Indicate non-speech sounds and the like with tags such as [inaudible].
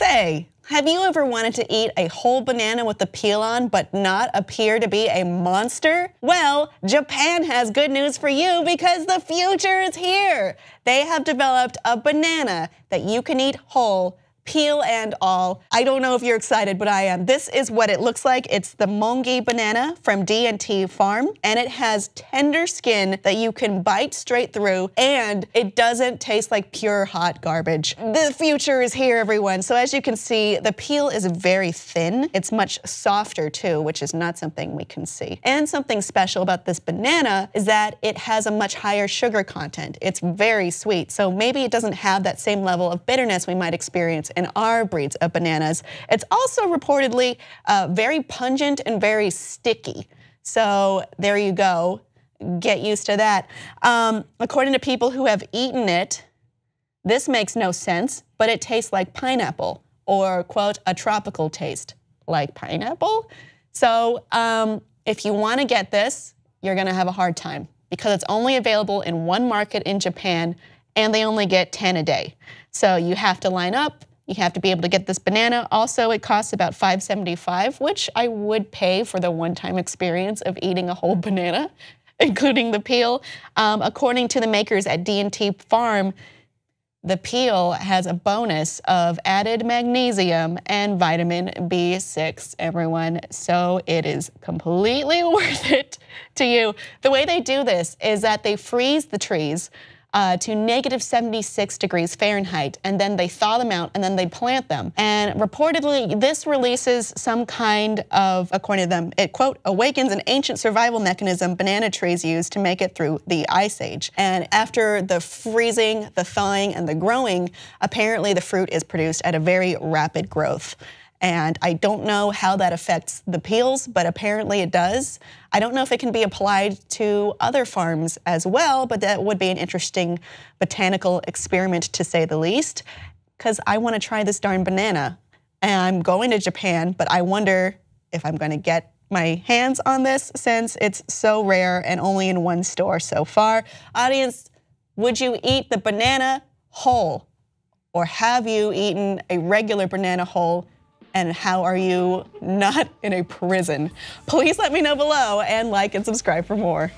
Say, have you ever wanted to eat a whole banana with the peel on but not appear to be a monster? Well, Japan has good news for you because the future is here. They have developed a banana that you can eat whole peel and all. I don't know if you're excited, but I am. This is what it looks like. It's the Mongee banana from D&T Farm, and it has tender skin that you can bite straight through, and it doesn't taste like pure hot garbage. The future is here, everyone. So as you can see, the peel is very thin. It's much softer too, which is not something we can see. And something special about this banana is that it has a much higher sugar content. It's very sweet, so maybe it doesn't have that same level of bitterness we might experience in our breeds of bananas. It's also reportedly uh, very pungent and very sticky. So there you go. Get used to that. Um, according to people who have eaten it, this makes no sense, but it tastes like pineapple or, quote, a tropical taste like pineapple. So um, if you want to get this, you're going to have a hard time because it's only available in one market in Japan and they only get 10 a day. So you have to line up, you have to be able to get this banana. Also, it costs about $5.75, which I would pay for the one-time experience of eating a whole [laughs] banana, including the peel. Um, according to the makers at D&T Farm, the peel has a bonus of added magnesium and vitamin B6, everyone. So it is completely [laughs] worth it to you. The way they do this is that they freeze the trees uh, to negative 76 degrees Fahrenheit, and then they thaw them out and then they plant them. And reportedly, this releases some kind of, according to them, it quote, awakens an ancient survival mechanism banana trees use to make it through the ice age. And after the freezing, the thawing, and the growing, apparently the fruit is produced at a very rapid growth. And I don't know how that affects the peels, but apparently it does. I don't know if it can be applied to other farms as well, but that would be an interesting botanical experiment to say the least, because I want to try this darn banana. And I'm going to Japan, but I wonder if I'm going to get my hands on this since it's so rare and only in one store so far. Audience, would you eat the banana whole? Or have you eaten a regular banana whole and how are you not in a prison? Please let me know below and like and subscribe for more.